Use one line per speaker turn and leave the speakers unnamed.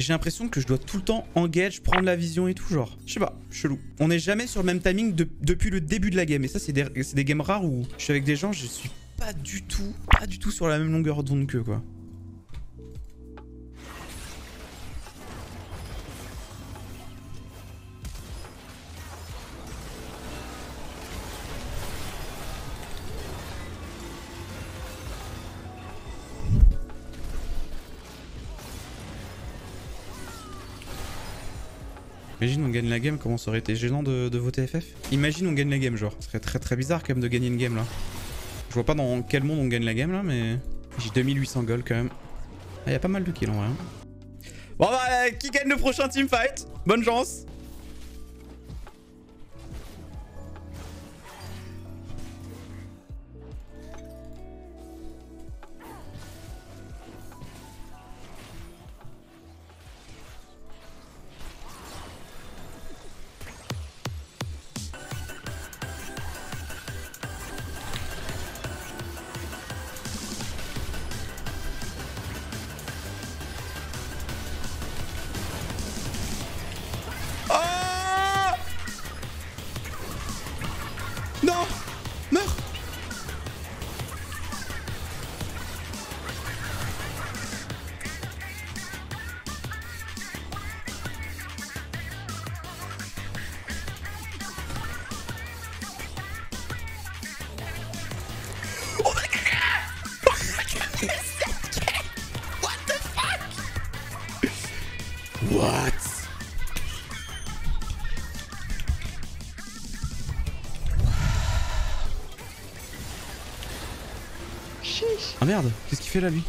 j'ai l'impression que je dois tout le temps engage, prendre la vision et tout, genre. Je sais pas, chelou. On n'est jamais sur le même timing de- depuis le début de la game. Et ça, c'est des, des games rares où je suis avec des gens, je suis pas du tout, pas du tout sur la même longueur d'onde que quoi. Imagine on gagne la game, comment ça aurait été gênant de, voter FF Imagine on gagne la game, genre. Ce serait très très bizarre quand même de gagner une game là. Je vois pas dans quel monde on gagne la game là, mais j'ai 2800 gold quand même. Ah, y a pas mal de kills en vrai. hein. Bon bah, qui gagne le prochain teamfight? Bonne chance What Ah merde, qu'est-ce qu'il fait là lui?